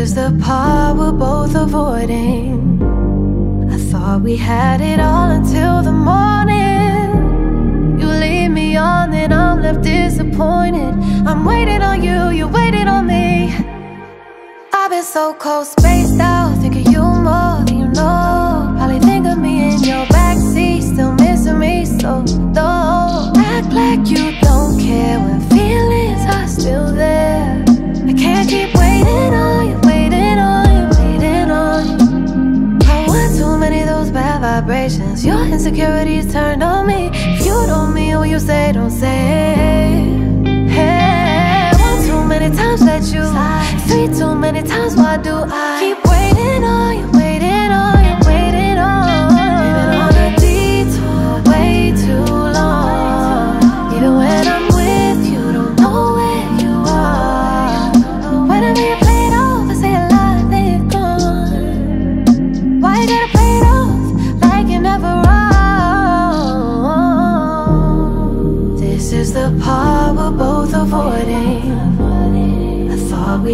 is the part we're both avoiding. I thought we had it all until the morning. You lead me on, then I'm left disappointed. I'm waiting on you, you waiting on me. I've been so cold, spaced out, thinking you more than you know. Probably think of me in your backseat, still missing me so. Don't act like you insecurities turned on me. If you don't mean what oh, you say, don't say. Hey, one too many times let you Three too many times, why do I keep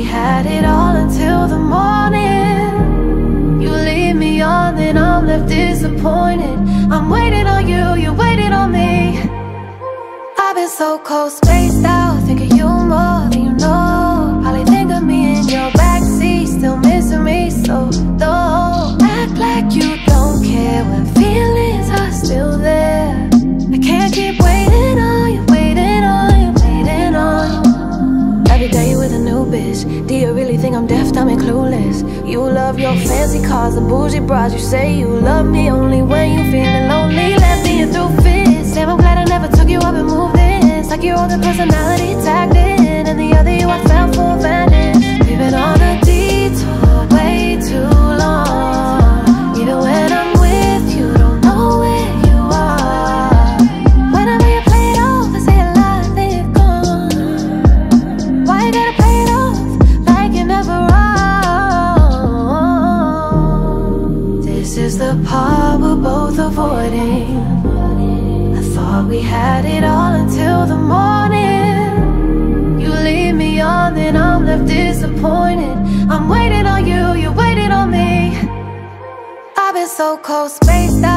had it all until the morning. You lead me on, then I'm left disappointed. I'm waiting on you, you're waiting on me. I've been so cold, spaced out, you with a new bitch. Do you really think I'm deaf, dumb, and clueless? You love your fancy cars and bougie bras. You say you love me only This is the part we're both avoiding. I thought we had it all until the morning. You lead me on, then I'm left disappointed. I'm waiting on you, you're waiting on me. I've been so cold, spaced out,